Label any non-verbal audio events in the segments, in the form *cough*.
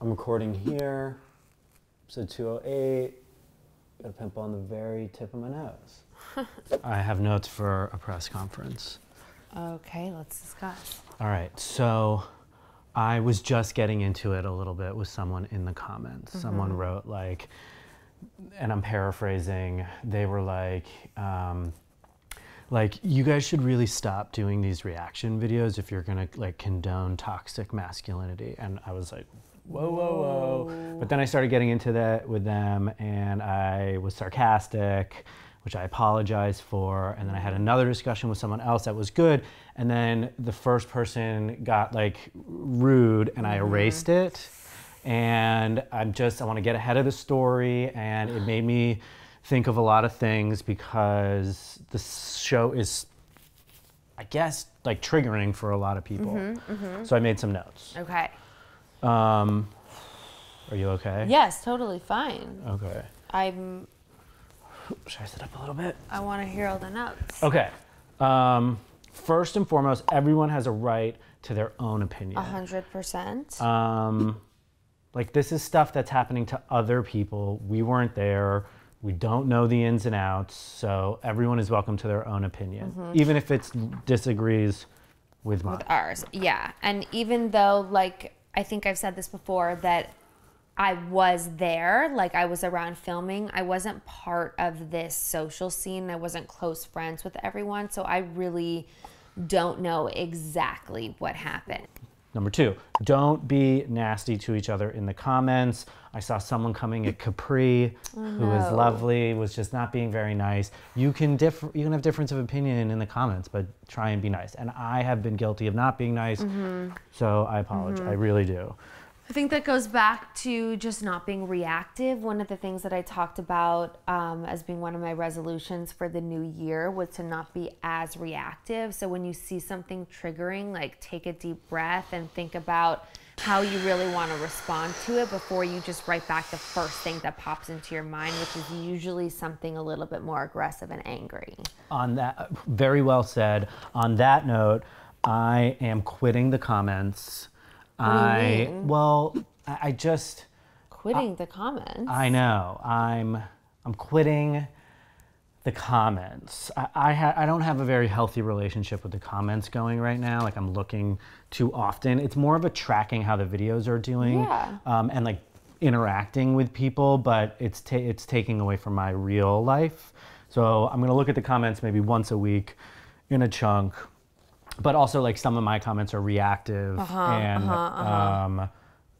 I'm recording here. Episode 208. Got a pimple on the very tip of my nose. *laughs* I have notes for a press conference. Okay, let's discuss. All right, so I was just getting into it a little bit with someone in the comments. Someone wrote, like, and I'm paraphrasing, they were like, um, like you guys should really stop doing these reaction videos if you're gonna like condone toxic masculinity and i was like whoa whoa whoa. But then i started getting into that with them and i was sarcastic which i apologized for and then i had another discussion with someone else that was good and then the first person got like rude and i mm-hmm. erased it and i'm just i want to get ahead of the story and it made me think of a lot of things because the show is i guess like triggering for a lot of people. Mm-hmm, mm-hmm. So i made some notes. Okay. Um, are you okay Yes, totally fine. okay I'm. should i sit up a little bit I want to hear all the notes. okay um, first and foremost everyone has a right to their own opinion A hundred percent. um, like this is stuff that's happening to other people we weren't there we don't know the ins and outs so everyone is welcome to their own opinion even if it disagrees with mine With Ours, yeah. And even though, like, I think I've said this before that I was there, like I was around filming. I wasn't part of this social scene. I wasn't close friends with everyone, so I really don't know exactly what happened. Number two, don't be nasty to each other in the comments. I saw someone coming at Capri, oh, who was lovely, was just not being very nice. You can differ, you can have difference of opinion in the comments, but try and be nice. And I have been guilty of not being nice, mm-hmm. so I apologize. I mm-hmm. really do. I think that goes back to just not being reactive. One of the things that I talked about um, as being one of my resolutions for the new year was to not be as reactive. So when you see something triggering, like take a deep breath and think about how you really want to respond to it before you just write back the first thing that pops into your mind, which is usually something a little bit more aggressive and angry. On that, very well said. On that note, I am quitting the comments. I well, I, I just. Quitting the comments. I know. I'm I'm quitting the comments. I I, ha- I don't have a very healthy relationship with the comments going right now. Like I'm looking too often. It's more of a tracking how the videos are doing Yeah. um, and like interacting with people, but it's ta- it's taking away from my real life. So I'm gonna look at the comments maybe once a week in a chunk. But also like some of my comments are reactive and um,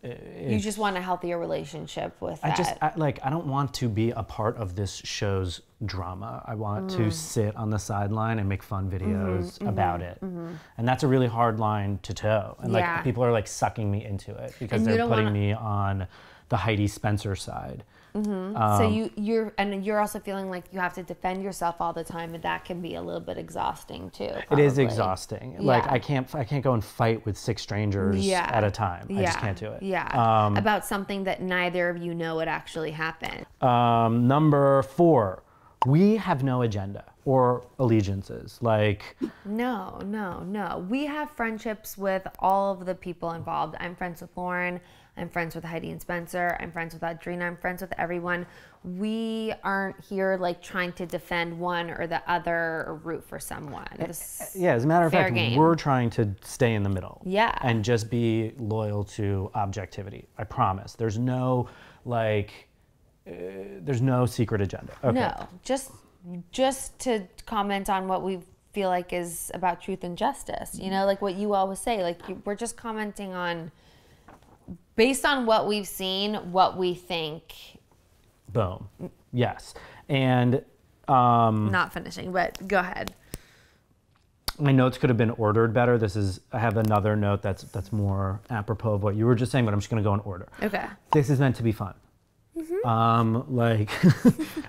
you just want a healthier relationship with that. I just I, like I don't want to be a part of this show's drama. I want Mm. to sit on the sideline and make fun Mm-hmm, videos about it, and that's a really hard line to toe. And like people are like sucking me into it because And they're putting wanna- me on the Heidi Spencer side. So um, you you're and you're also feeling like you have to defend yourself all the time, and that can be a little bit exhausting too. It is probably. exhausting. Like I can't I can't go and fight with six strangers Yeah. at a time. I just can't do it. Yeah. Um, About something that neither of you know would actually happen. Um, number four, we have no agenda or allegiances. Like No, no, no. We have friendships with all of the people involved. I'm friends with Lauren. I'm friends with Heidi and Spencer. I'm friends with Audrina. I'm friends with everyone. We aren't here like trying to defend one or the other or root for someone. This- Yeah, as a matter of fact, game. we're trying to stay in the middle. Yeah. And just be loyal to objectivity. I promise. There's no like, uh, there's no secret agenda. Okay. No, just just to comment on what we feel like is about truth and justice. You know, like what you always say. Like you, we're just commenting on based on what we've seen, what we think. Boom. Yes. And um, Not finishing, but go ahead. my notes could have been ordered better. This is I have another note that's that's more apropos of what you were just saying, but I'm just gonna go in order. Okay. This is meant to be fun. Um, like,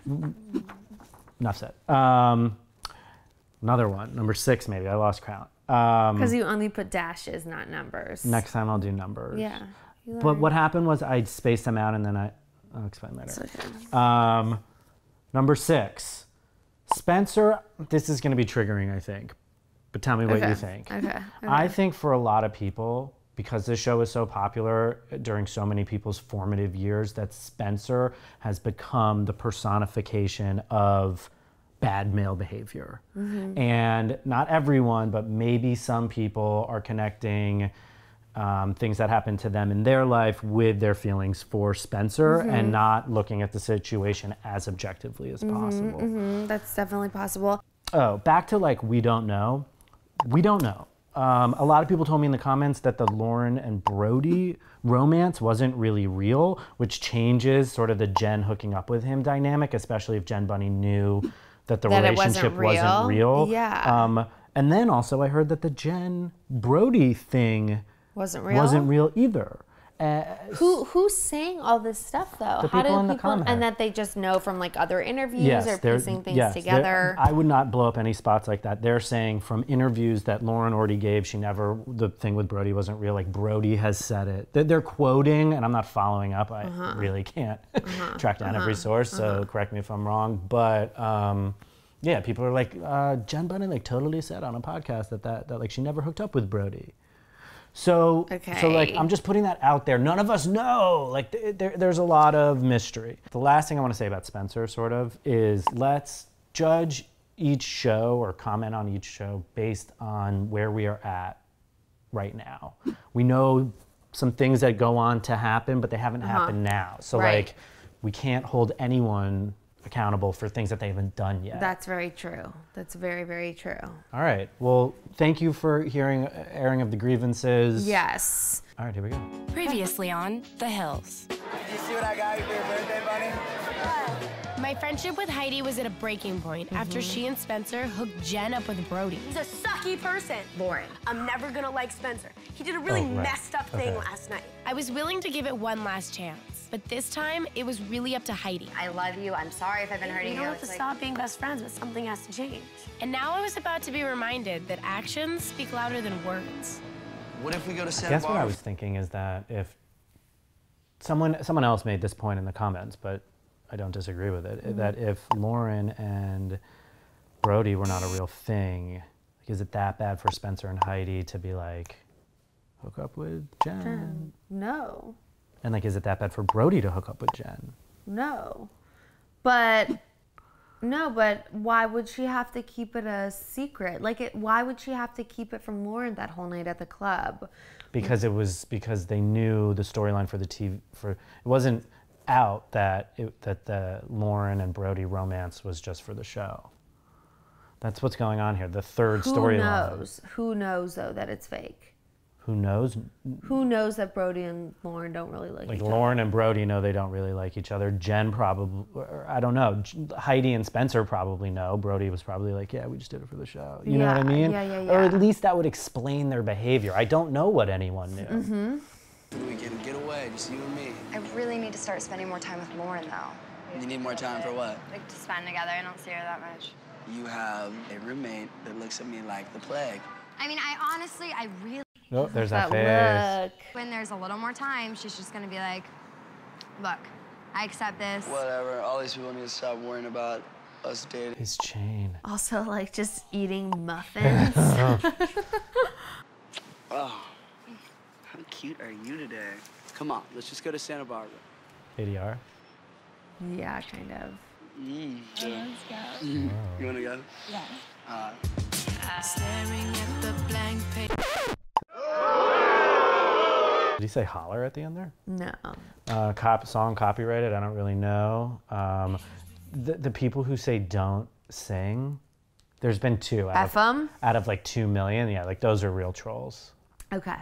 *laughs* enough said. Um, another one, number six, maybe. I lost count. Um, Because you only put dashes, not numbers. next time I'll do numbers. Yeah. But what happened was I spaced them out and then I, I'll explain later. Okay. Um, number six, Spencer. This is going to be triggering, I think. But tell me what Okay. you think. Okay. okay. I think for a lot of people, because this show is so popular during so many people's formative years that Spencer has become the personification of bad male behavior. And not everyone, but maybe some people are connecting um, things that happen to them in their life with their feelings for Spencer and not looking at the situation as objectively as possible. Mm, that's definitely possible. Oh, back to like we don't know. We don't know. Um, a lot of people told me in the comments that the Lauren and Brody romance wasn't really real, which changes sort of the Jen hooking up with him dynamic, especially if Jen Bunney knew that the That wasn't relationship wasn't real? real. Yeah. Um, and then also, I heard that the Jen Brody thing Wasn't real. wasn't real either. Uh, Who who's saying all this stuff though? The How people do in the people comment. and that they just know from like other interviews or they're- piecing things yes, together? I would not blow up any spots like that. They're saying from interviews that Lauren already gave, she never, the thing with Brody wasn't real. Like Brody has said it. They're, they're quoting, and I'm not following up. I Uh-huh. really can't *laughs* track down every source, so correct me if I'm wrong. But um, yeah, people are like, uh, Jen Bunney like totally said on a podcast that, that, that like she never hooked up with Brody. So, so like I'm just putting that out there. None of us know. Like th- there, there's a lot of mystery. The last thing I want to say about Spencer, sort of, is let's judge each show or comment on each show based on where we are at right now. We know some things that go on to happen, but they haven't uh-huh. happened now. So Right. like, we can't hold anyone accountable for things that they haven't done yet. That's very true. That's very very true. All right. Well, thank you for hearing uh, airing of the grievances. Yes. All right, here we go. Previously on The Hills. Did You see what I got you for your birthday, Bunny? My friendship with Heidi was at a breaking point after she and Spencer hooked Jen up with Brody. He's a sucky person. Lauren. I'm never gonna like Spencer. He did a really Oh, right. messed up thing Okay. last night. I was willing to give it one last chance, but this time it was really up to Heidi. I love you. I'm sorry if I've been hurting You you. don't have to like- stop being best friends, but something has to change. And now I was about to be reminded that actions speak louder than words. What if we go to Santa Guess what I was thinking is that if someone someone else made this point in the comments, but I don't disagree with it, mm-hmm. that if Lauren and Brody were not a real thing, like, is it that bad for Spencer and Heidi to be like hook up with Jen? No. And like, is it that bad for Brody to hook up with Jen? No. But no, but why would she have to keep it a secret? Like it why would she have to keep it from Lauren that whole night at the club? Because it was because they knew the storyline for the TV for it wasn't out that it, that the Lauren and Brody romance was just for the show. That's what's going on here. The third storyline. Who storyline. knows? Who knows though that it's fake? Who knows? Who knows that Brody and Lauren don't really like, each other. Like each Lauren and Brody know they don't really like each other. Jen probably, or I don't know. Heidi and Spencer probably know. Brody was probably like, yeah, we just did it for the show. You know what I mean? yeah, yeah, yeah. Or at least that would explain their behavior. I don't know what anyone knew. Mm-hmm. We can get away, just you and me. I really need to start spending more time with Lauren, though. You need more time for what? Like to spend together. I don't see her that much. You have a roommate that looks at me like the plague. I mean, I honestly, I really. Oh, there's that, that face. look. When there's a little more time, she's just gonna be like, "Look, I accept this." Whatever, all these people need to stop worrying about us dating. His chain. Also like just eating *laughs* muffins. Oh, how cute are you today? Come on, let's just go to Santa Barbara. ADR. yeah, kind of. Mm, yeah. Mm. You wanna go? Yeah. Uh, Did he say holler at the end there? No. Uh, cop song copyrighted. I don't really know. Um, the the people who say don't sing. There's been two out F of, out of like two million. Yeah, like those are real trolls. Okay.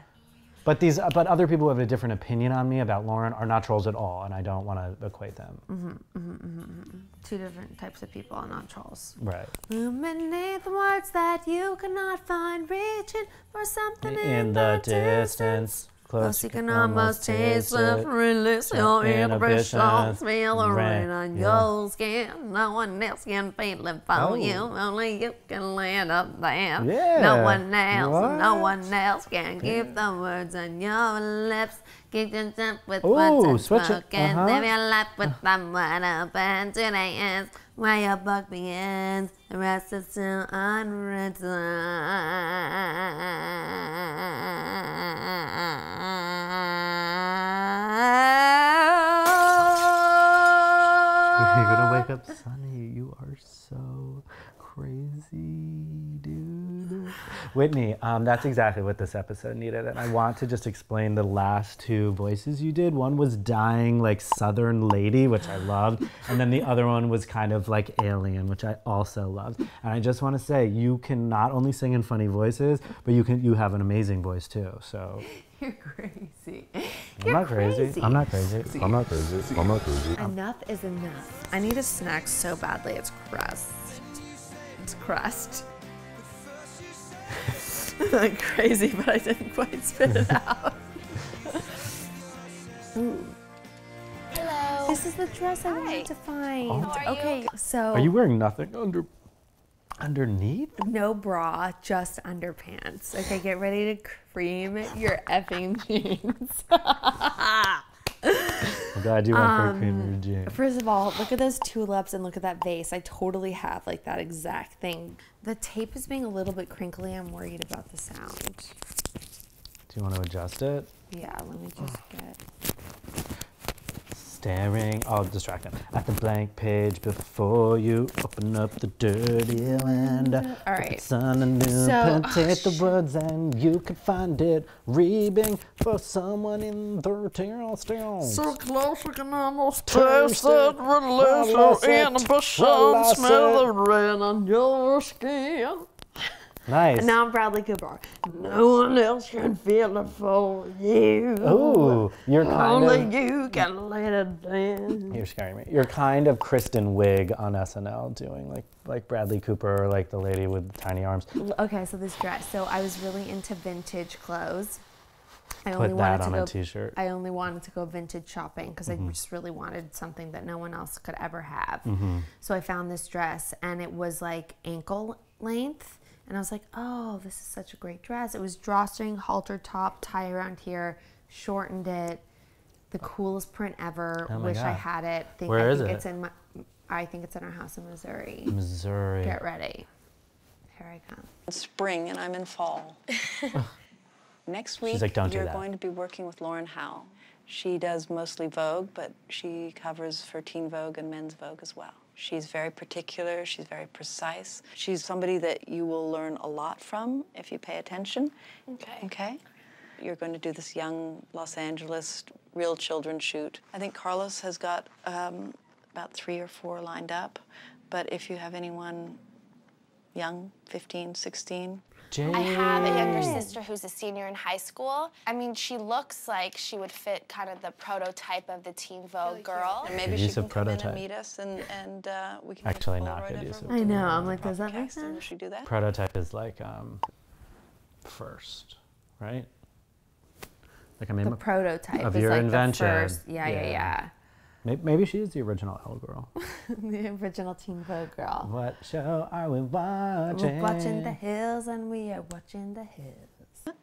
But these, but other people who have a different opinion on me about Lauren are not trolls at all, and I don't want to equate them. Mm-hmm. Two different types of people, are not trolls. Right. Illuminate the words that you cannot find, reaching for something in, In the distance, Close, you can almost taste it. Release your inhibitions. Feel the rain on your skin. No one else can feel it for Oh. you. Only you can land up there. Yeah. No one else, no one else can keep the words on your lips. Keep touch with Ooh, what's switch it. Uh-huh. Live your life with them wide open. Today is where your book begins. The rest is still unwritten. *laughs* You're gonna wake up Sunny. You are so crazy, dude. Whitney, um, that's exactly what this episode needed. And I want to just explain the last two voices you did. One was dying like Southern lady, which I loved. And then the other one was kind of like alien, which I also loved. And I just want to say you can not only sing in funny voices, but you can you have an amazing voice too. So *laughs* You're crazy. I'm not crazy. I'm not crazy. I'm not crazy. I'm not crazy. Enough is enough. I need a snack so badly. It's crust. It's crust. I'm *laughs* crazy, but I didn't quite spit it *laughs* out. Ooh. Hello. This is the dress I Hi. wanted to find. How are you? okay, so Are you wearing nothing under underneath? no bra, just underpants. Okay, get ready to cream your effing *laughs* jeans. I'm glad you went for a creamer um, jean. First of all, look at those tulips and look at that vase. I totally have like that exact thing. The tape is being a little bit crinkly. I'm worried about the sound. Do you want to adjust it? Yeah, let me just get. Staring, I'll distract him. At the blank page before you open up the dirty window. All right. Sun and noon, So- oh, take the words and you can find it. Reading for someone in 13 still. So close we can almost Taste taste it. it, Release release your it, inhibition. Smell it. the rain on your skin. Nice. Now I'm Bradley Cooper. No one else can feel it for you. Ooh, you're kind Only of. you can let it down. You're scaring me. You're kind of Kristen Wiig on SNL, doing like like Bradley Cooper, or like the lady with the tiny arms. Okay, so this dress. So I was really into vintage clothes. I Put that on to a go. t-shirt. I only wanted to go vintage shopping because Mm-hmm. I just really wanted something that no one else could ever have. Mm-hmm. So I found this dress and it was like ankle length. And I was like, oh, this is such a great dress. It was drawstring, halter top, tie around here, shortened it. The coolest print ever. Oh my Wish I had it. Think, Where I is think it? It's in my, I think it's in our house in Missouri. Missouri. Get ready. Here I come. spring and I'm in fall. *laughs* Next week, like, you're going to be working with Lauren Howe. She does mostly Vogue, but she covers for Teen Vogue and Men's Vogue as well. She's very particular, she's very precise. She's somebody that you will learn a lot from if you pay attention. Okay. Okay? You're going to do this young Los Angeles real children shoot. I think Carlos has got um, about three or four lined up, but if you have anyone young, 15, 16, I have a younger sister who's a senior in high school. I mean, she looks like she would fit kind of the prototype of the Teen Vogue girl. And maybe Good she use can of come in prototype. and meet us, and and uh, we can Actually not Polaroid good use of I know. I'm like, does that make so will sense? she do that? Prototype is like um, first, right? Like I mean, The prototype of is your like invention. the first. Yeah, yeah, Yeah. yeah. May- maybe she is the original L girl. *laughs* the original Teen Vogue girl. what show are we watching? We're watching? watching the hills and we are watching the hills.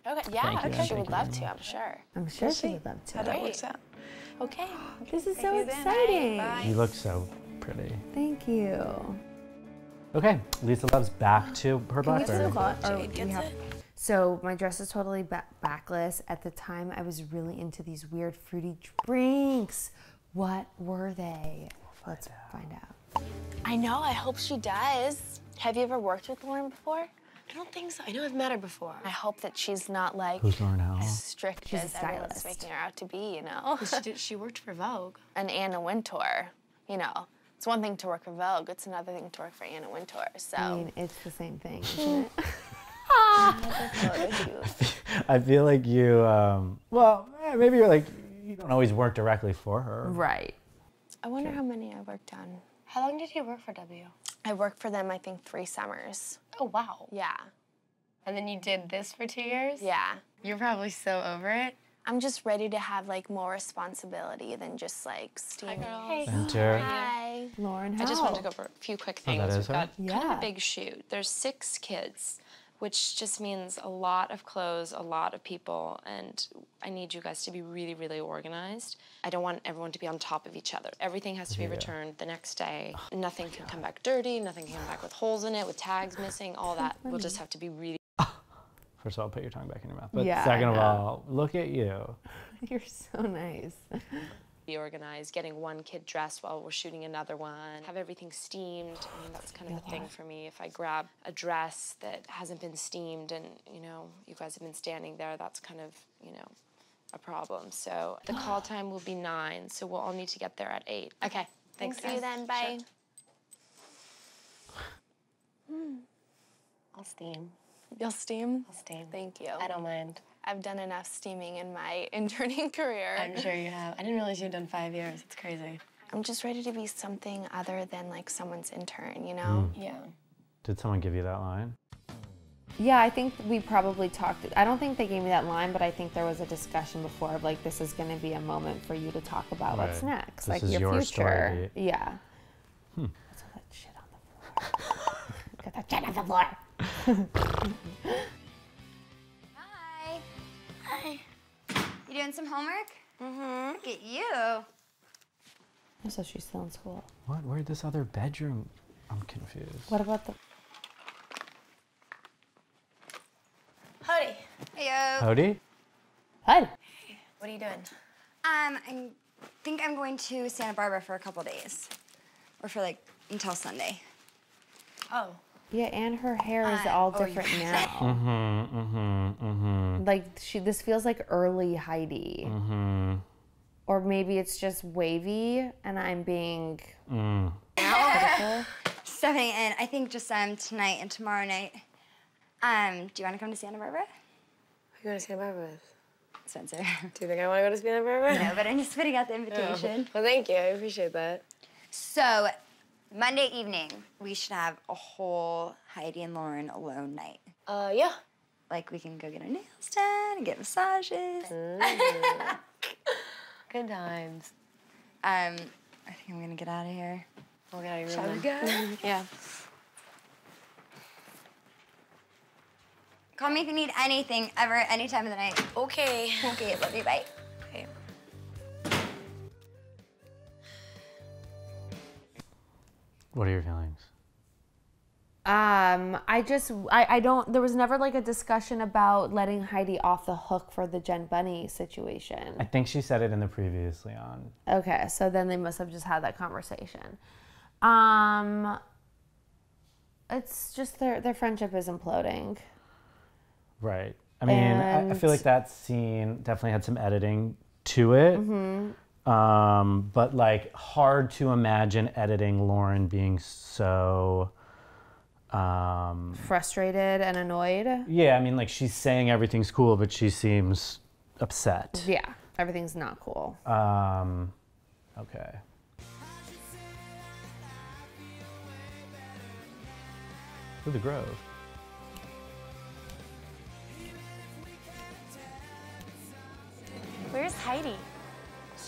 Okay, yeah, Thank you, she would love to, I'm sure. I'm sure she see would love How to. that works out. Okay. *gasps* This is so you then. exciting. You look so pretty. Thank you. Okay, Lisa Love's back to her Can we Blackberry. still go- or Jade oh, have- So my dress is totally ba- backless. At the time, I was really into these weird fruity drinks. What were they? Let's find out. I know, I hope she does. Have you ever worked with Lauren before? I don't think so. I know I've met her before. I hope that she's not like Who's Lauren Howell? as strict She's a as everyone's stylist. making her out to be, you know? she, did, she worked for Vogue. *laughs* and Anna Wintour, you know. It's one thing to work for Vogue, it's another thing to work for Anna Wintour. So I mean, it's the same thing, isn't it? *laughs* *laughs* I feel like you, um, well, eh, maybe you're like, you don't always work directly for her. right. I wonder how many I worked on. How long did you work for W? I worked for them, I think, three summers. Oh, wow. Yeah, And then you did this for two years? yeah. You're probably so over it. I'm just ready to have like more responsibility than just like steaming. Hey. Enter. Hi. Lauren, how? I just wanted to go over a few quick oh, things. that is We've her? got kind of a big shoot. There's six kids, which just means a lot of clothes, a lot of people, and I need you guys to be really, really organized. I don't want everyone to be on top of each other. Everything has to be returned the next day. *sighs* Oh nothing can come back dirty, nothing can come back with holes in it, with tags missing, all that. We'll just have to be really *laughs* First of all, put your tongue back in your mouth. But Yeah, second of all, look at you. *laughs* You're so nice. *laughs* be organized, getting one kid dressed while we're shooting another one, have everything steamed. I mean, that's kind of the thing for me. If I grab a dress that hasn't been steamed and, you know, you guys have been standing there, that's kind of, you know, a problem. So the *gasps* call time will be nine, so we'll all need to get there at eight. Okay, thanks, See you then. Bye. Hmm. I'll steam. You'll steam? I'll steam. Thank you. I don't mind. I've done enough steaming in my *laughs* interning career. I'm sure you have. I didn't realize you'd done five years. It's crazy. I'm just ready to be something other than like someone's intern, you know? Yeah. Did someone give you that line? Yeah, I think we probably talked. I don't think they gave me that line, but I think there was a discussion before of like, this is going to be a moment for you to talk about what's next, This like is your, your future. story, Yeah. Hmm. What's all that shit on the floor? *laughs* Get that shit on the floor. *laughs* You doing some homework? Mm-hmm. Look at you. So she's still in school. What? Where'd this other bedroom? I'm confused. What about the? Howdy. Heyo. Howdy? Hi. What are you doing? Um, I think I'm going to Santa Barbara for a couple days, or for like until Sunday. Oh. Yeah, and her hair is Uh, all oh, different yeah. now. *laughs* Mm-hmm. Mm-hmm. Mm-hmm. Like she, this feels like early Heidi, Mm-hmm. or maybe it's just wavy, and I'm being Mm. critical. *laughs* Stepping in, I think just um tonight and tomorrow night. Um, do you want to come to Santa Barbara? Who you going to Santa Barbara with? Spencer. Do you think I want to go to Santa Barbara? no, but I'm just putting out the invitation. Well, thank you. I appreciate that. So, Monday evening, we should have a whole Heidi and Lauren alone night. Uh, yeah. Like we can go get our nails done and get massages. *laughs* Good times. Um, I think I'm gonna get out of here. We'll get out of your Shall room we go? *laughs* Yeah. Call me if you need anything ever, any time of the night. Okay. Okay, love you, bye. What are your feelings? Um, I just, I, I don't, there was never like a discussion about letting Heidi off the hook for the Jen Bunney situation. I think she said it in the previously on. Okay, so then they must have just had that conversation. Um, it's just their, their friendship is imploding. Right. I mean, I, I feel like that scene definitely had some editing to it. Mm-hmm. Um, but like hard to imagine editing Lauren being so. Um, Frustrated and annoyed. yeah, I mean, like she's saying everything's cool, but she seems upset. Yeah, everything's not cool. Um, okay. Ooh, the Grove. Where's Heidi?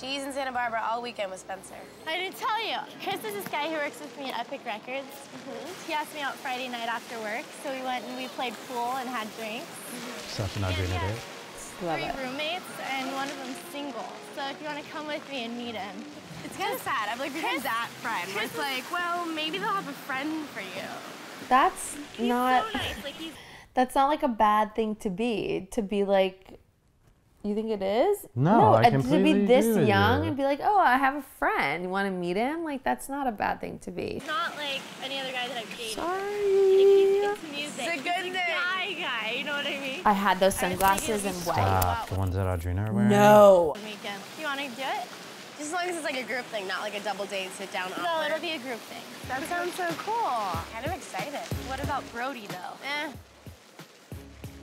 She's in Santa Barbara all weekend with Spencer. I didn't tell you. Chris is this guy who works with me at Epic Records. Mm-hmm. He asked me out Friday night after work, so we went and we played pool and had drinks. Such an Audrina date. Love Three it. roommates, and one of them's single. So if you want to come with me and meet him, it's kind of sad. I've like become that friend. Where it's like, well, maybe they'll have a friend for you. That's He's not. so nice. Like he's *laughs* That's not like a bad thing to be. To be like, you think it is? No, I and to completely be agree this with young you. and be like, oh, I have a friend. You want to meet him? Like, that's not a bad thing to be. not like any other guy that I've dated. Sorry. He's into music. It's a good a thing. guy guy. You know what I mean? I had those I was thinking sunglasses and you white. Stop. The ones that Audrina are wearing. No. Weekend. You want to do it? Just as long as it's like a group thing, not like a double date, sit down, No, awkward. it'll be a group thing. That sounds so cool. Kind of excited. What about Brody though? Eh.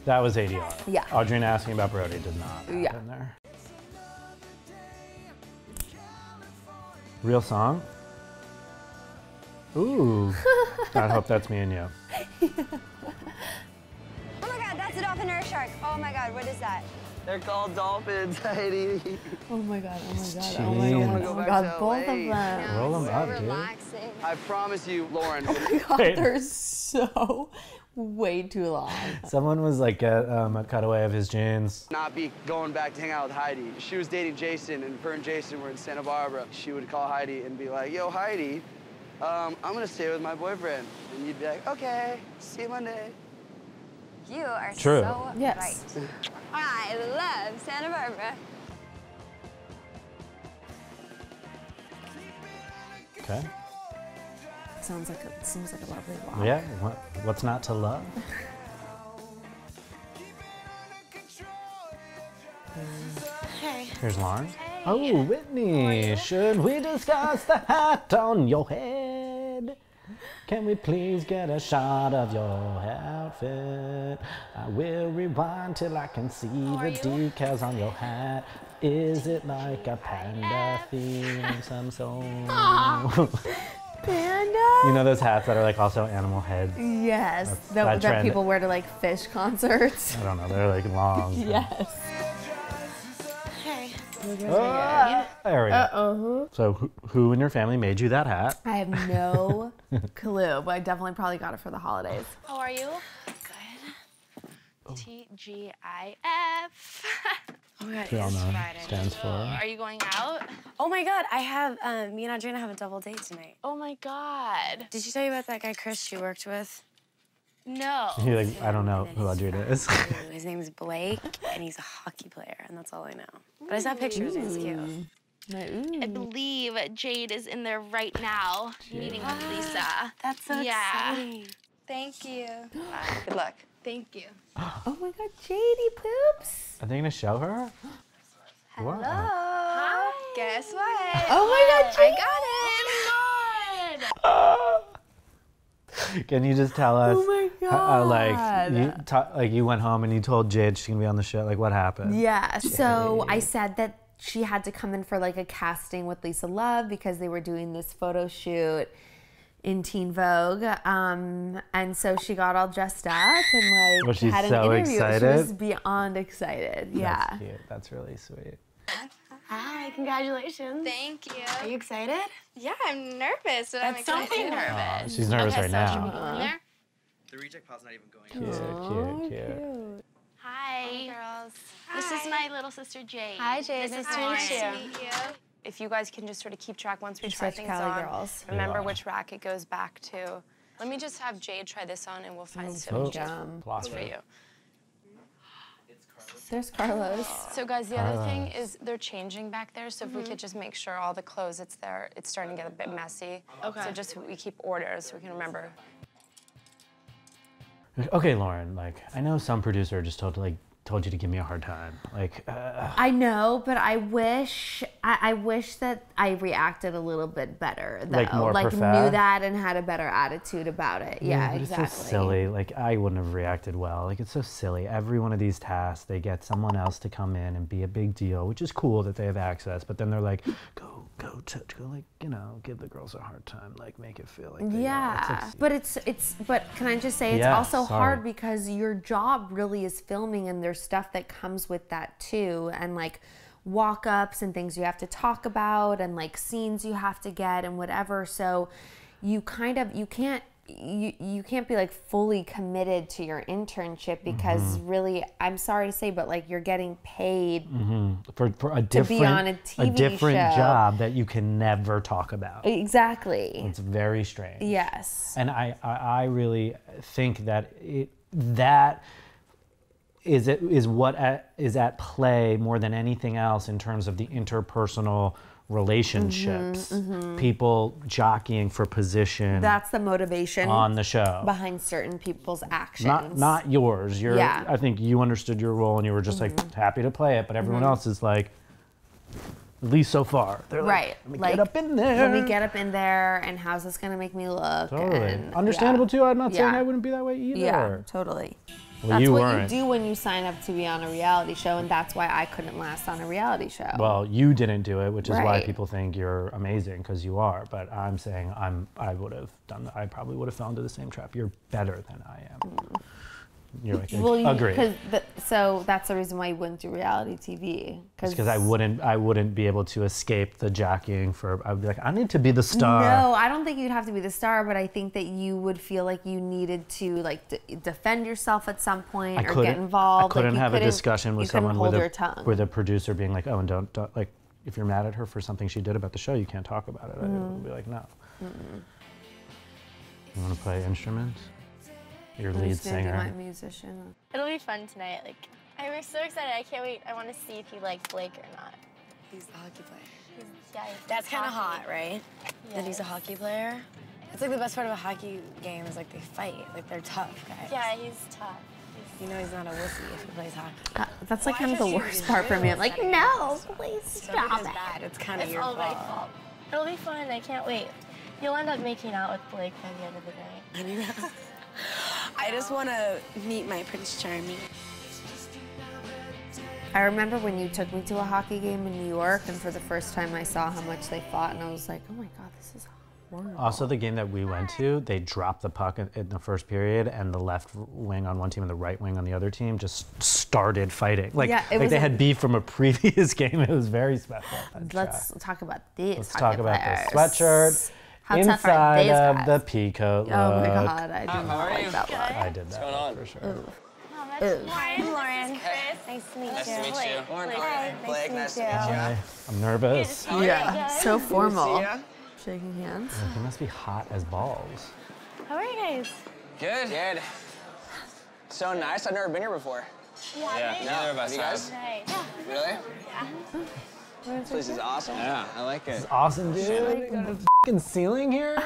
That was ADR. Yeah. Audrina asking about Brody did not happen Yeah. there. Real song? Ooh. *laughs* I hope that's me and you. *laughs* Oh my god, that's a dolphin or a shark. Oh my god, what is that? They're called dolphins, *laughs* Heidi. Oh my god, oh my god, oh my I god, wanna oh my god, to both of LA. them. So up, dude. relaxing. I promise you, Lauren. Oh my God, they're so way too long. *laughs* Someone was like a, um, a cutaway of his jeans. not be going back to hang out with Heidi. She was dating Jason, and her and Jason were in Santa Barbara. She would call Heidi and be like, "Yo, Heidi, um, I'm gonna stay with my boyfriend," and you'd be like, "Okay, see you Monday." You are True. so Yes. right. I love Santa Barbara. Okay. Sounds like a, seems like a lovely walk. Yeah. What, what's not to love? *laughs* Hey. Here's Lauren. Oh, Whitney, should we discuss the hat on your head? Can we please get a shot of your outfit? I will rewind till I can see the decals on your hat. Is it like a panda theme some *laughs* sort? Panda? you know those hats that are like also animal heads? Yes, That's- that, that that people wear to like fish concerts. I don't know, they're like long. *laughs* yes. Hey. Ah, there we go. Uh-uh. So, who, who in your family made you that hat? I have no *laughs* clue, but I definitely probably got it for the holidays. How are you? Oh. T G I F. *laughs* Oh my god, We all it's know Friday. stands for. Are you going out? Oh my god, I have um, me and Audrina have a double date tonight. Oh my god. Did she tell you about that guy Chris she worked with? No. You're like, I don't know who Audrina is. *laughs* Ooh, His name's Blake, and he's a hockey player, and that's all I know. But I saw pictures, and it's cute. I believe Jade is in there right now, meeting with Lisa. *gasps* That's so Yeah. exciting. Thank you. Good luck. Thank you. *gasps* Oh my god, JD Poops. Are they gonna show her? What? *gasps* Hello. Guess what? Oh my god, I got it. *laughs* Can you just tell us? Oh my uh, like you ta- like you went home and you told Jade she's gonna be on the show. Like what happened? Yeah, so I said that she had to come in for like a casting with Lisa Love because they were doing this photo shoot in Teen Vogue. Um, and so she got all dressed up and like Was she had an so interview. She was beyond excited. Yeah. That's cute. That's really sweet. Hi, congratulations. Thank you. Are you excited? Yeah, I'm nervous, but I'm That's so excited. nervous. Aw, she's nervous okay, right so should we now. there? The reject pod's not even going. Cute, cute, cute. Hi. girls. Hi. This is my little sister Jade. Hi, Jade. This Nice to meet you. Nice to meet you. If you guys can just sort of keep track once we You're try such things Cali on, girls. remember Yeah. which rack it goes back to. Let me just have Jade try this on and we'll find Oh, some Oops. Yum. Lost for you. There's Carlos. So guys, the other ah. thing is they're changing back there. So if we mm-hmm. could just make sure all the clothes it's there, it's starting to get a bit messy. Okay. So just we keep orders so we can remember. Okay, Lauren. Like I know some producer are just told like told you to give me a hard time. Like uh, I know, but I wish I, I wish that I reacted a little bit better. Though. Like more like profound? knew that and had a better attitude about it. Yeah, but exactly. It's so silly. Like I wouldn't have reacted well. Like it's so silly. Every one of these tasks, they get someone else to come in and be a big deal, which is cool that they have access. But then they're like, go, go, to, go, like you know, give the girls a hard time. Like make it feel like. It's Yeah, like- but it's it's but can I just say it's Yeah, also sorry. hard because your job really is filming and there's stuff that comes with that too and like walk-ups and things you have to talk about and like scenes you have to get and whatever so you kind of you can't you, you can't be like fully committed to your internship because Mm-hmm. really I'm sorry to say but like you're getting paid Mhm. for for a to different be on a TV different show. job that you can never talk about. exactly It's very strange. yes And I, I, I really think that it, that is it is what at, is at play more than anything else in terms of the interpersonal relationships. mhm. People jockeying for position that's the motivation on the show. behind certain people's actions Not not yours. You're Yeah. I think you understood your role and you were just like happy to play it, but everyone Mhm. else is like at least so far. They're like, right. Let me like, get up in there. Let me get up in there, and how's this gonna make me look? Totally. and- Understandable yeah. too. I'm not saying I wouldn't be that way either. Yeah, totally. Well, that's you what weren't. you do when you sign up to be on a reality show, and that's why I couldn't last on a reality show. Well, you didn't do it, which is why people think you're amazing because you are. But I'm saying I'm I would have done. I probably would have fell into the same trap. You're better than I am. Mm. You're like, Well, you, agree. The, so that's the reason why you wouldn't do reality TV. Because I wouldn't, I wouldn't be able to escape the jockeying for. I would be like, I need to be the star. No, I don't think you'd have to be the star, but I think that you would feel like you needed to like d- defend yourself at some point I or get involved. I couldn't like, you have a couldn't- discussion with someone with a, with a producer being like, oh, and don't, don't like, if you're mad at her for something she did about the show, you can't talk about it. I Mhm. would be like, no. Mm-mm. You want to play instruments? Your I'm lead just gonna do my singer. musician. It'll be fun tonight. Like, I'm so excited. I can't wait. I want to see if he likes Blake or not. He's a hockey player. He's, yeah, he's That's kind of hot, right? That he's a hockey player. It's like the best part of a hockey game is like they fight, like they're tough guys. Yeah, he's tough. You know he's not a wussy if he plays hockey. Uh, that's like kind of the worst part for me. I'm like, no, please Stop stop it. it. bad. It's kind of It's your all my fault. fault. It'll be fun. I can't wait. You'll end up making out with Blake by the end of the day. *laughs* I just want to meet my Prince Charming. I remember when you took me to a hockey game in New York, and for the first time I saw how much they fought, and I was like, oh my god, this is horrible. Also, the game that we went to, they dropped the puck in, in the first period, and the left wing on one team and the right wing on the other team just started fighting. Like, Yeah, like they a- had beef from a *laughs* previous game. It was very special. Let's talk about this. Let's talk about players. the sweatshirt How tough are inside these of guys? the peacoat Oh my god, I do How not like that look. I did that What's going on? for sure. Ooh. Lauren. Ooh. Lauren. Nice to meet Nice you. to meet you. Blake. Hi. Blake, nice to meet you. Hi. I'm nervous. Yeah, so formal. Shaking hands. Oh, he must be hot as balls. How are you guys? Good. Good. So nice. I've never been here before. Yeah, Yeah, neither of us you guys. Nice. Yeah. Really? Yeah. This place is awesome. Yeah, I like it. It's awesome, dude. You got a fucking ceiling here.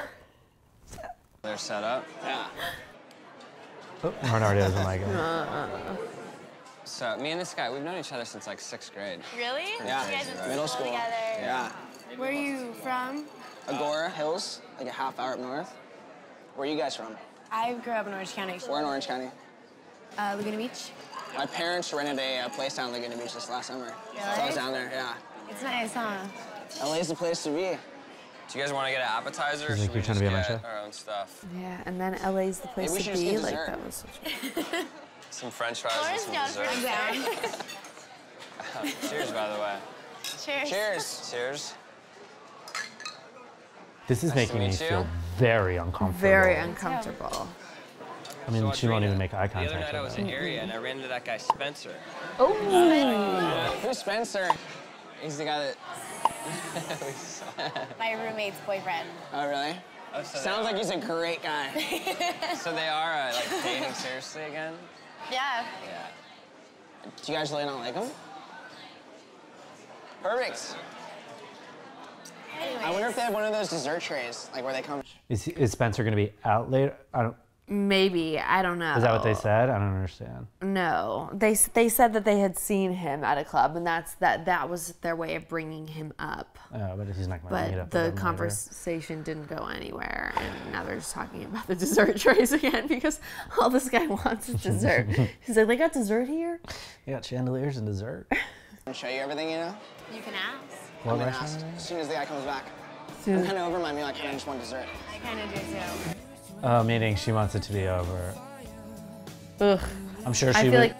They're set up. Yeah. Oh, Bernardo doesn't like it. So me and this guy, we've known each other since like sixth grade. Really? Yeah. You guys went to Middle school school. together. Yeah. Where are you from? Agoura Hills, like a half hour up north. Where are you guys from? I grew up in Orange County. We're in Orange County. Uh, Laguna Beach. My parents rented a, uh place down in Laguna Beach this last summer. So I was down there, yeah. It's nice, huh? LA's the place to be. Do you guys want to get an appetizer? or He's like, should "You're we trying to be on my just get Our own stuff. Yeah, and then LA's the place Maybe we to should be. get Like dessert. that was such *laughs* Some French fries Lauren's and some dessert. dessert. *laughs* Cheers, by the way. Cheers. Cheers. Cheers. This is Nice making me you. feel very uncomfortable. very uncomfortable. I mean, So, she won't even make eye contact. The other night I was in area and I ran into that guy Spencer. Oh. Who's Spencer? He's the guy that. we *laughs* saw. My roommate's boyfriend. Oh, really? Oh, so Sounds like he's a great guy. *laughs* So they are uh, like dating seriously again? Yeah. Yeah. Do you guys really not like him? Perfect. I wonder if they have one of those dessert trays, like where they come. Is, is Spencer going to be out later? I don't. Maybe I don't know. Is that what they said? I don't understand. No, they they said that they had seen him at a club, and that's that that was their way of bringing him up. Oh, but he's not going to meet But up with the them later. conversation didn't go anywhere, and now they're just talking about the *laughs* dessert trays again because all this guy wants is dessert. *laughs* He's like, they got dessert here. You got chandeliers and dessert. *laughs* I'll show you everything, you know? You can ask. What I'm gonna ask as soon as the guy comes back. Soon- I'm kind of over my meal. I kind of just want dessert. I kind of do too. Oh, meaning she wants it to be over. Ugh. I'm sure she I feel would. like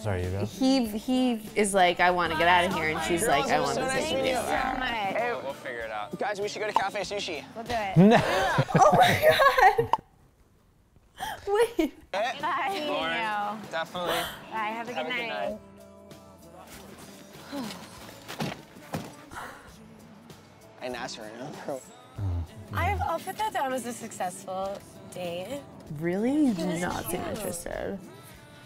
Sorry, you go. he he is like, I want to get out of here, and she's like, I want this to be over. Hey, We'll figure it out. guys, we should go to Cafe Sushi. We'll do it. No. *laughs* Oh my god! *laughs* Wait. Eh. Bye. Lauren, definitely. Bye. Have a good Have a good night. night. *sighs* I asked her her number. I've, I'll put that down as a successful date. Really? You do not seem interested.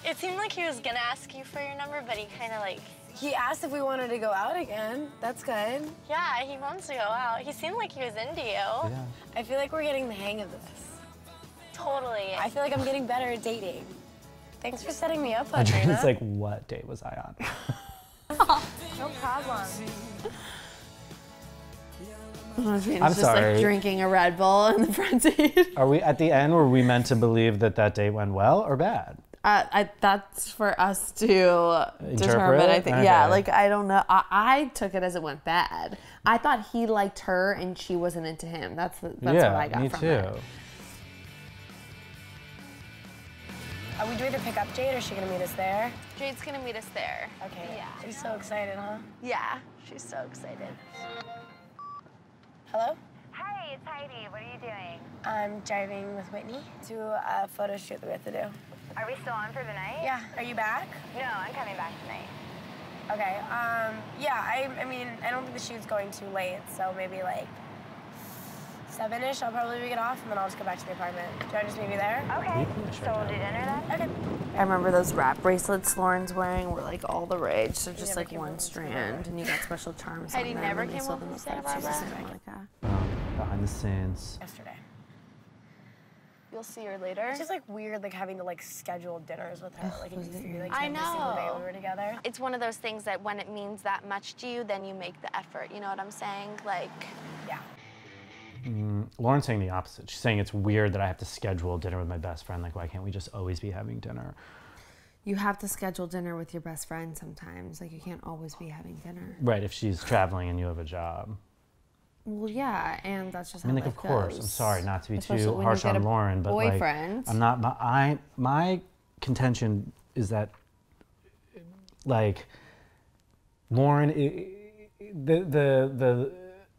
It seemed like he was gonna ask you for your number, but he kind of like, He asked if we wanted to go out again. That's good. yeah, he wants to go out. He seemed like he was into you. Yeah. I feel like we're getting the hang of this. Totally. I feel like I'm getting better at dating. Thanks for setting me up, *laughs* It's Audrina. like, what date was I on? *laughs* no problem. *laughs* *laughs* Audrina's I'm just sorry. like drinking a Red Bull in the *laughs* front seat. Are we at the end? Were we meant to believe that that date went well or bad? Uh, I, that's for us to determine. I think, yeah, like I don't know. I, I took it as it went bad. I thought he liked her and she wasn't into him. That's the, that's yeah, what I got me from too. it. I we do we have to pick up Jade, or is she gonna meet us there? Jade's gonna meet us there. Okay. Yeah. She's so excited, huh? Yeah, she's so excited. Hello? Hi, it's Heidi. What are you doing? I'm driving with Whitney to a photo shoot that we have to do. Are we still on for the night? Yeah. Are you back? No, I'm coming back tonight. Okay. Um. Yeah. I. I mean, I don't think the shoot's going too late, so maybe like seven-ish. I'll probably get off, and then I'll just go back to the apartment. Do I just meet you there? Okay. So we'll do dinner then? Okay. I remember those wrap bracelets Lauren's wearing were like all the rage. So just like one strand, and you got special charms Heidi on them. never and they came sold home them from at Santa Fred's Barbara? Santa Monica. Um, behind the scenes. Yesterday. You'll see her later. It's just like weird, like having to like schedule dinners with her. Like it used to be like I every single day know. we were together. It's one of those things that when it means that much to you, then you make the effort. You know what I'm saying? Like, yeah. Mm, Lauren's saying the opposite. She's saying it's weird that I have to schedule dinner with my best friend. Like, why can't we just always be having dinner? You have to schedule dinner with your best friend sometimes. Like you can't always be having dinner. Right, if she's traveling and you have a job. Well, yeah, and that's just I mean, like, of course, I'm sorry not to be Especially too harsh on Lauren, but boyfriend. like, I'm not. My, I my contention is that, like, Lauren, the the the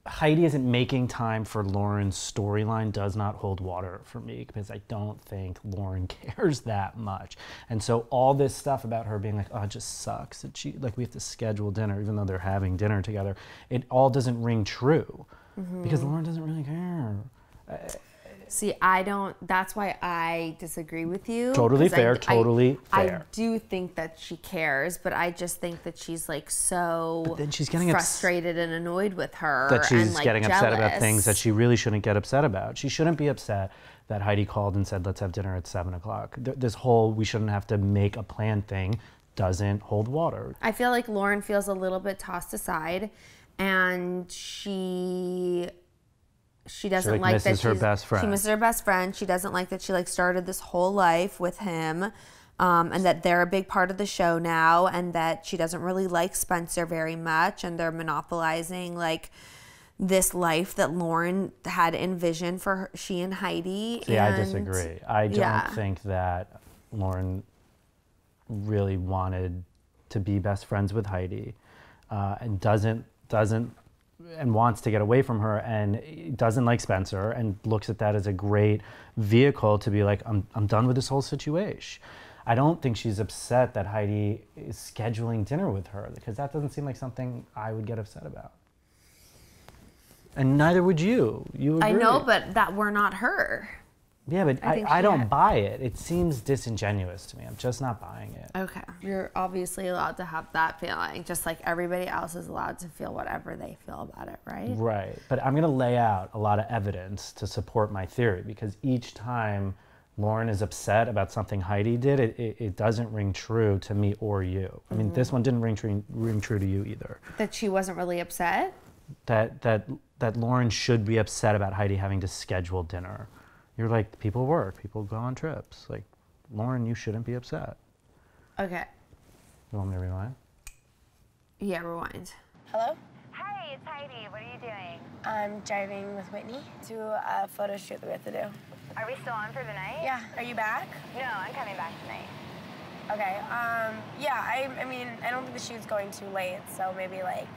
Heidi isn't making time for Lauren's storyline does not hold water for me because I don't think Lauren *laughs* cares that much. And so all this stuff about her being like, oh, it just sucks that she like we have to schedule dinner even though they're having dinner together, it all doesn't ring true because Mhm. Lauren doesn't really care. See, I don't. That's why I disagree with you. Totally fair, I- totally I fair. I do think that she cares, but I just think that she's like so. But then she's getting frustrated and annoyed with her. that she's and, like, getting upset about things that she really shouldn't get upset about. She shouldn't be upset that Heidi called and said, let's have dinner at seven o'clock. Th- This whole we shouldn't have to make a plan thing doesn't hold water. I feel like Lauren feels a little bit tossed aside, and she she doesn't like, like, that misses her she's- best She friend. misses her best friend. She doesn't like that she like started this whole life with him. Um, and that they're a big part of the show now, and that she doesn't really like Spencer very much, and they're monopolizing like this life that Lauren had envisioned for her, she and Heidi. See, I disagree. I don't yeah. think that Lauren really wanted to be best friends with Heidi, uh, and doesn't doesn't and wants to get away from her and doesn't like Spencer and looks at that as a great vehicle to be like, I'm I'm done with this whole situation. I don't think she's upset that Heidi is scheduling dinner with her because that doesn't seem like something I would get upset about. And neither would you. You agree. I know, but that we're not her. Yeah, but I I, I, don't had- buy it. It seems disingenuous to me. I'm just not buying it. Okay. You're obviously allowed to have that feeling, just like everybody else is allowed to feel whatever they feel about it, right? Right. But I'm going to lay out a lot of evidence to support my theory because each time Lauren is upset about something Heidi did, it, it, it doesn't ring true to me or you. I mean, this Mhm. one didn't ring true, ring true to you either. That she wasn't really upset. That, that, that Lauren should be upset about Heidi having to schedule dinner. You're like, people work, people go on trips. Like, Lauren, you shouldn't be upset. Okay. You want me to rewind? Yeah, rewind. Hello? Hi, it's Heidi. What are you doing? I'm driving with Whitney to a photo shoot that we have to do. Are we still on for the night? Yeah. Are you back? No, I'm coming back tonight. Okay. Um. Yeah. I. I mean, I don't think the shoot's going too late, so maybe like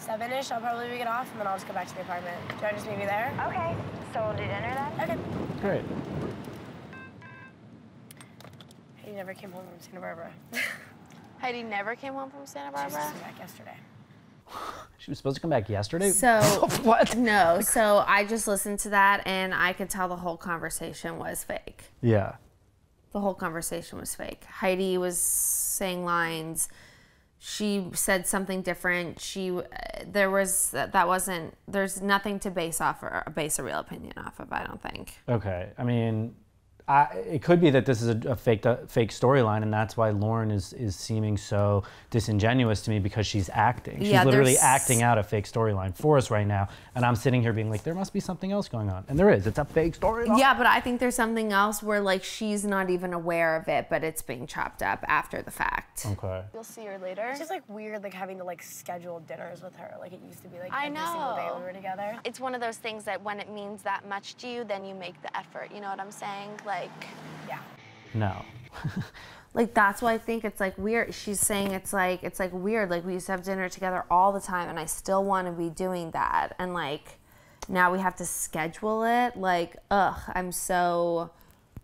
seven-ish. I'll probably get off, and then I'll just go back to the apartment. Do I just meet you there? Okay. So we'll do dinner then? Okay. Great. Heidi never came home from Santa Barbara. *laughs* Heidi never came home from Santa Barbara? She was Barbara. just back yesterday. She was supposed to come back yesterday? So *laughs* what? No, so I just listened to that and I could tell the whole conversation was fake. Yeah. The whole conversation was fake. Heidi was saying lines. She said something different. She uh, there was that wasn't. There's nothing to base off or base a real opinion off of. I don't think. Okay. I mean, I, it could be that this is a, a fake a fake storyline, and that's why Lauren is is seeming so disingenuous to me because she's acting. She's Yeah, literally there's- acting out a fake storyline for us right now, and I'm sitting here being like, there must be something else going on, and there is. It's a fake storyline. Yeah, but I think there's something else where like she's not even aware of it, but it's being chopped up after the fact. Okay. You'll see her later. It's just like weird, like having to like schedule dinners with her. Like it used to be like I every single day we were together. It's one of those things that when it means that much to you, then you make the effort. You know what I'm saying? Like, yeah. No. *laughs* Like that's why I think it's like weird. She's saying it's like it's like weird. Like we used to have dinner together all the time, and I still want to be doing that. And like now we have to schedule it. Like ugh, I'm so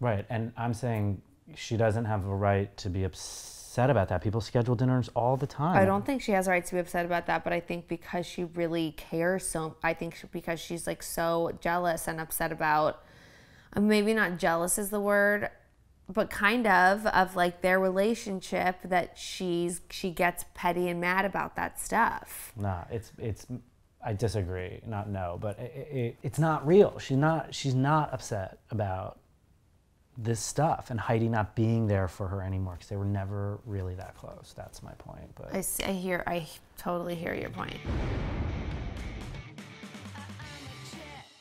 Right, and I'm saying she doesn't have a right to be upset about that. People schedule dinners all the time. I don't think she has a right to be upset about that, but I think because she really cares so, I think because she's like so jealous and upset about, maybe not jealous is the word, but kind of of like their relationship that she's she gets petty and mad about that stuff. Nah, it's it's. I disagree. Not no, but it, it, it's not real. She's not. She's not upset about this stuff and Heidi not being there for her anymore because they were never really that close. That's my point. But I, I hear I totally hear your point.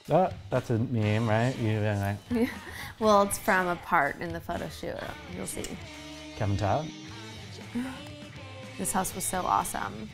Oh, that's a meme, right? You been like *laughs* well, it's from a part in the photo shoot. You'll see. Kevin Todd. This house was so awesome.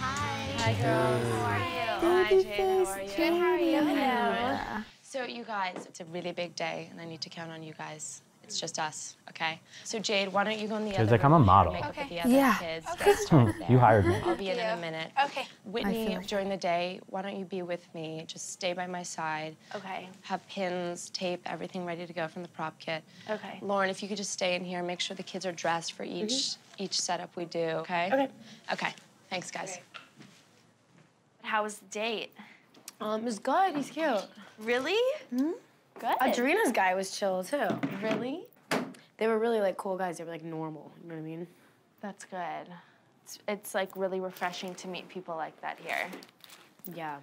Hi, Hi, girls. How are you? Hi, Jade. How are you? Good, how are you? Hello. So, you guys, it's a really big day, and I need to count on you guys. It's just us, okay? So, Jade, why don't you go in the Jade's other like, I'm a room, model. Make up with Okay. the other Yeah. kids. Okay. Get started You hired me. I'll be in in a minute. Okay. Whitney, like- during the day, why don't you be with me? Just stay by my side. Okay. Have pins, tape, everything ready to go from the prop kit. Okay. Lauren, if you could just stay in here, make sure the kids are dressed for each each setup we do. Okay. Okay. Okay. Thanks, guys. How was the date? Um, it's good. He's cute. Really? Hmm? Good. Audrina's guy was chill too. Really? They were really like cool guys. They were like normal. You know what I mean? That's good. It's, it's like really refreshing to meet people like that here. Yeah.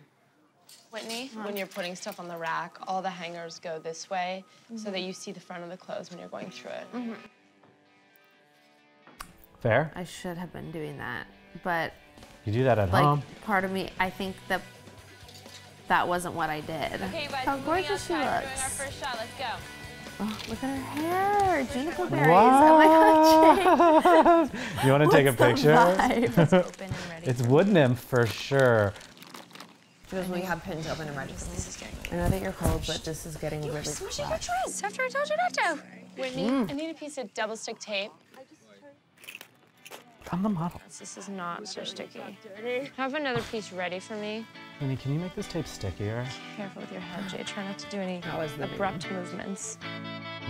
Whitney, when you're putting stuff on the rack, all the hangers go this way so that mm-hmm. you see the front of the clothes when you're going through it. Mm-hmm. Fair. I should have been doing that, but You do that at like home. part of me, I think that that wasn't what I did. Okay, you guys, How gorgeous she outside. Our looks. first shot. Let's go. Oh, look at her hair, juniper berries. Oh my god, Jake. you want to take a picture? vibe? Open and ready. it's wood nymph for sure. Because we have pins open and ready for me. I know that you're cold, but this is getting really Switching hot. your dress after I told you not to. Whitney, Mm. I need a piece of double stick tape. I'm the model. This is not so sticky. Have another piece ready for me. Minnie, can you make this tape stickier? Careful with your head, Jay. Try not to do any How was abrupt movements.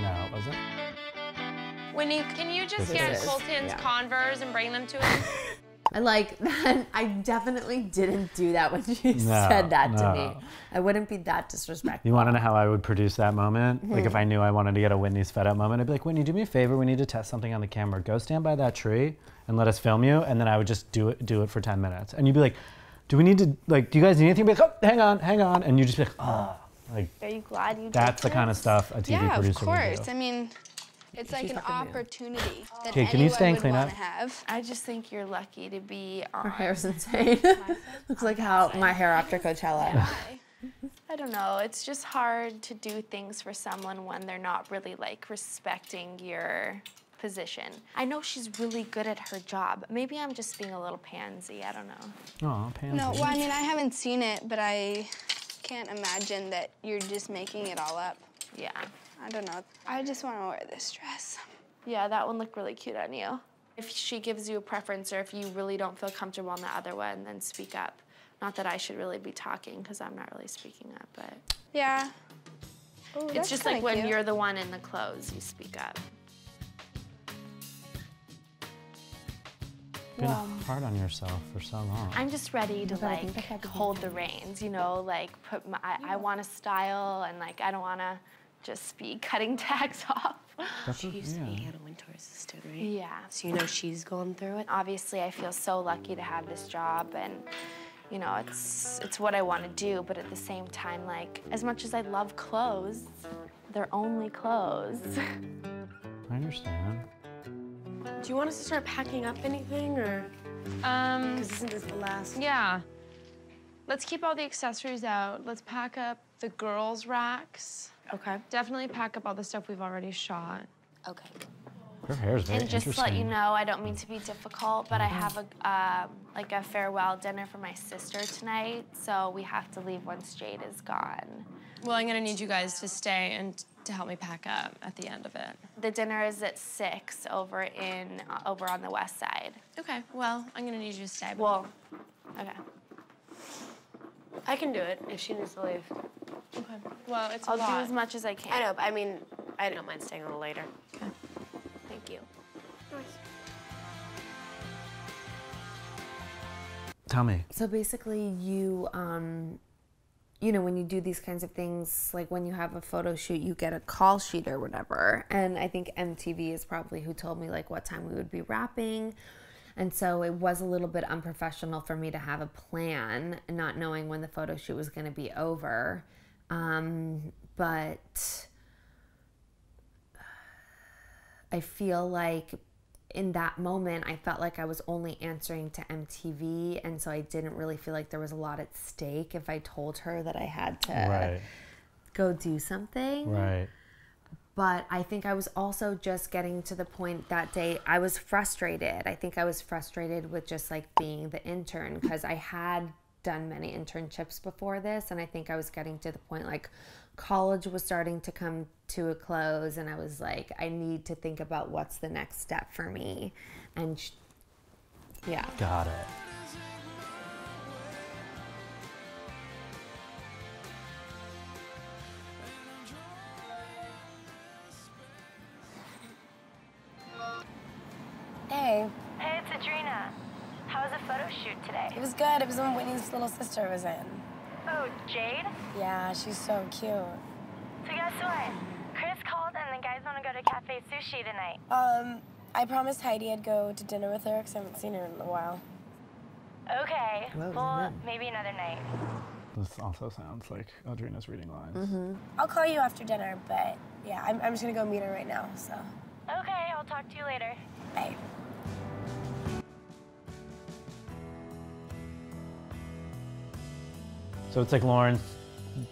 No, was it? Winnie, can you just This get is- Colton's yeah. Converse and bring them to us? *laughs* I like *laughs* that. I definitely didn't do that when she *laughs* No, said that to me. I wouldn't be that disrespectful. You want to know how I would produce that moment? Like if Mhm. I knew I wanted to get a Whitney's fed up moment, I'd be like, Whitney, do me a favor. We need to test something on the camera. Go stand by that tree and let us film you. And then I would just do it, do it for 10 minutes. And you'd be like, do we need to, like, do you guys need anything? Be like, oh, hang on, hang on. And you just be like, oh, like, Are you glad you did that's the kind of stuff a TV yeah, of producer would course. do. I mean, it's like She's an not gonna opportunity that Okay, can you anyone stay and would clean wanna up? have. I just think you're lucky to be on. Her hair's insane. *laughs* Looks like how my hair after Coachella. I don't know. It's just hard to do things for someone when they're not really like respecting your position. I know she's really good at her job. Maybe I'm just being a little pansy. I don't know. Oh, pansy. No, well, I mean, I haven't seen it, but I can't imagine that you're just making it all up. Yeah. I don't know. I just want to wear this dress. Yeah, that one looked really cute on you. If she gives you a preference or if you really don't feel comfortable on the other one, then speak up. Not that I should really be talking because I'm not really speaking up, but Yeah. Ooh, it's just like when cute. you're the one in the clothes, you speak up. Been hard on yourself for so long. I'm just ready to but I think like I had to be hold the reins, you know, like put my, I, I want to style and like I don't want to just be *laughs* cutting tags off. That's She what- used to be yeah. Anna Wintour's assistant, right? Yeah. So you know she's going through it. Obviously, I feel so lucky to have this job and you know, it's it's what I want to do, but at the same time like as much as I love clothes, they're only clothes. *laughs* I understand. Do you want us to start packing up anything, or Um, because isn't this the last? yeah. Let's keep all the accessories out. Let's pack up the girls' racks. Okay. Definitely pack up all the stuff we've already shot. Okay. Her hair is very And just to let you know, I don't mean to be difficult, but I have a um, like a farewell dinner for my sister tonight, so we have to leave once Jade is gone. Well, I'm gonna need you guys to stay and to help me pack up at the end of it. The dinner is at six over in uh, over on the west side. Okay, well, I'm gonna need you to stay. Well, okay. I can do it if she needs to leave. Okay. Well, it's a I'll do lot. as much as I can. I know, but I mean, I don't mind staying a little later. Okay. Thank you. Nice. Tell me. So basically, you, um, you know, when you do these kinds of things, like when you have a photo shoot, you get a call sheet or whatever. And I think MTV is probably who told me like what time we would be wrapping. And so it was a little bit unprofessional for me to have a plan, not knowing when the photo shoot was going to be over. Um, but I feel like in that moment, I felt like I was only answering to MTV. And so I didn't really feel like there was a lot at stake if I told her that I had to Right. go do something. Right. But I think I was also just getting to the point that day, I was frustrated. I think I was frustrated with just like being the intern because I had done many internships before this. And I think I was getting to the point like college was starting to come to a close. And I was like, I need to think about what's the next step for me. And sh- yeah. Got it. Hey. Hey, it's Audrina. How was the photo shoot today? It was good. It was when Whitney's little sister was in. Oh, Jade? Yeah, she's so cute. So guess what? Chris called and the guys want to go to Cafe Sushi tonight. Um, I promised Heidi I'd go to dinner with her because I haven't seen her in a while. Okay. Well, well, maybe another night. This also sounds like Audrina's reading lines. Mm-hmm. I'll call you after dinner, but yeah, I'm, I'm just gonna go meet her right now, so. Okay, I'll talk to you later. Bye. So it's like Lauren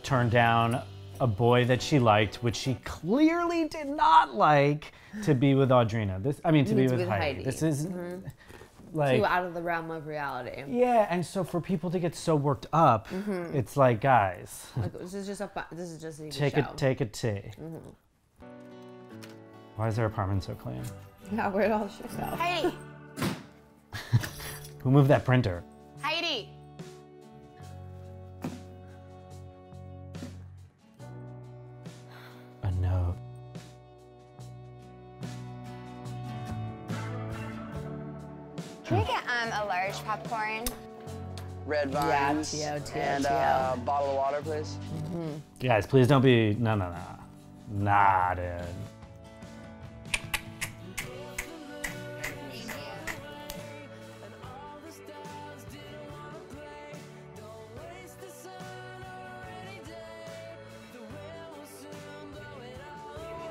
turned down a boy that she liked, which she clearly did not like, to be with Audrina. This, I mean, to be need with, be with Heidi. Heidi. This is Mhm. like Too out of the realm of reality. yeah. And so for people to get so worked up, Mhm. it's like, guys, Like, this is just a fu- this is just a take show. a take a tea. Mhm. Why is their apartment so clean? Yeah, where'd all shit go? Hey, *laughs* Who moved that printer? Can we get um, a large popcorn? Red Yeah, vines Tio, Tio, and Tio. uh, a bottle of water, please. Guys, please don't be no no no. Nah, dude.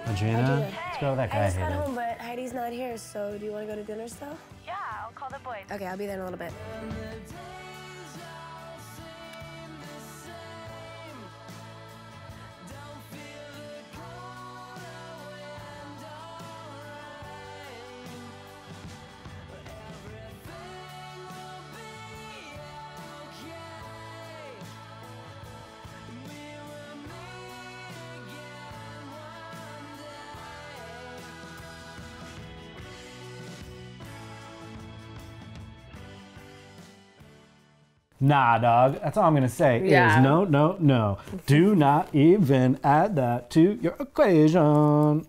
Audrina, let's go with that guy I I just got home, but Heidi's not here, so do you want to go to dinner still? Okay, I'll be there in a little bit. Nah, dog. That's all I'm gonna say. Yeah. Is no, no, no. Do not even add that to your equation.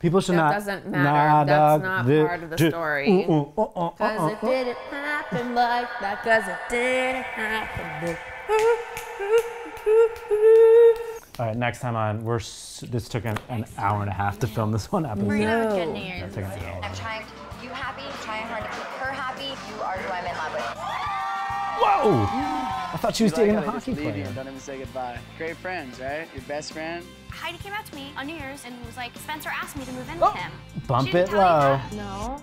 People should That not. doesn't matter. Nah, That's dog. not Thi- part of the di- story. uh, uh, uh, uh, Cause uh, it didn't happen like that. Cause it didn't happen. All right, next time on, we're this took an, an hour and a half to film this one episode. Freedom That engineers. took an hour. I'm trying Whoa! I thought she was You like a hockey leave you player. and Don't even say goodbye. Great friends, right? Your best friend. Heidi came out to me on New Year's and was like, Spencer asked me to move in Oh. with him. Bump She didn't it tell low. No.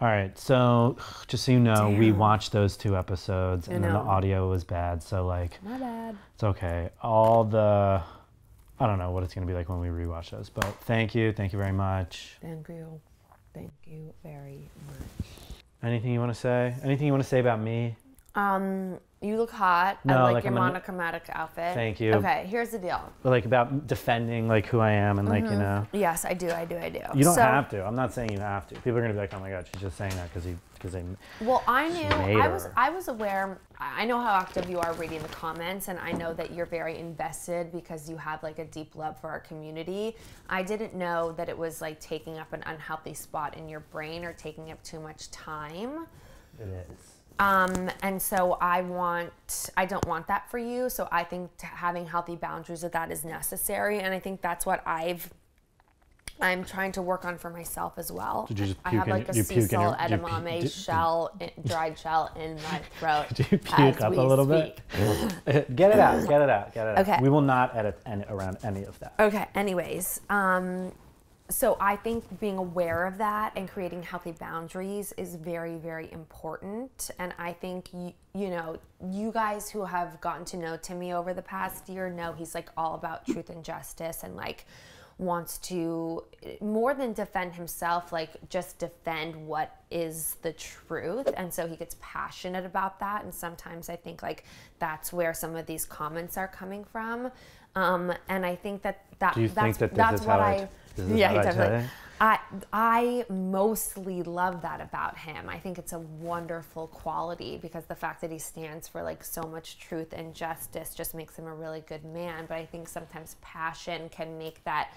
All right, so just so you know, we watched those two episodes, and then the audio was bad. So like, My bad. it's okay. All the, I don't know what it's gonna be like when we rewatch those. But thank you, thank you very much. Thank you. Thank you very much. Anything you want to say? Anything you want to say about me? Um, You look hot. No, I like, like your I'm monochromatic outfit. Thank you. Okay, here's the deal. But like about defending like who I am and like you Mhm. know. Yes, I do. I do. I do. You don't So- have to. I'm not saying you have to. People are gonna be like, oh my god, she's just saying that because he because they. Well, I knew I was. I was aware. I know how active you are reading the comments, and I know that you're very invested because you have like a deep love for our community. I didn't know that it was like taking up an unhealthy spot in your brain or taking up too much time. It is. Um, and so I want, I don't want that for you. So I think t- having healthy boundaries with that is necessary. And I think that's what I've, I'm trying to work on for myself as well. Did you just I have in- like a you puke in Cecil your- you pu- edamame did- shell, in, dried shell in my *laughs* throat. Did you puke up a little speak. bit? *laughs* get it out. Get it out. Get it out. Okay. We will not edit any, around any of that. Okay, anyways, um, so I think being aware of that and creating healthy boundaries is very, very important. And I think, you, you know, you guys who have gotten to know Timmy over the past year know he's like all about truth and justice and like wants to more than defend himself like just defend what is the truth. And so he gets passionate about that. And sometimes i think like that's where some of these comments are coming from. Um, and i think that that that's, think that that's what I- i this is yeah definitely? I I mostly love that about him. I think it's a wonderful quality because the fact that he stands for like so much truth and justice just makes him a really good man. But I think sometimes passion can make that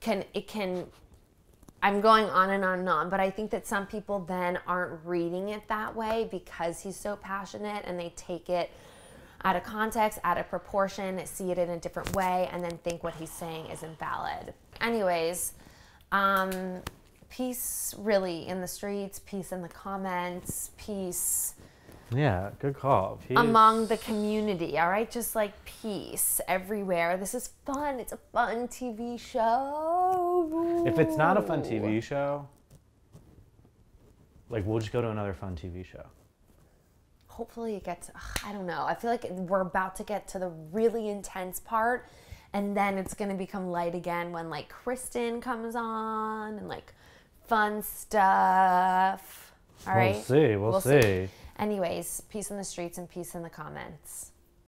can it can I'm going on and on and on, but I think that some people then aren't reading it that way because he's so passionate and they take it out of context, out of proportion, see it in a different way, and then think what he's saying is invalid. Anyways, um, peace really in the streets, peace in the comments, peace Yeah, good call. Peace. among the community, all right? Just like peace everywhere. This is fun. It's a fun TV show. If it's not a fun TV show, like we'll just go to another fun TV show. Hopefully it gets ugh, i don't know. I feel like we're about to get to the really intense part and then it's going to become light again when like kristen comes on and like fun stuff. All We'll right, see, we'll see. anyways peace in the streets and peace in the comments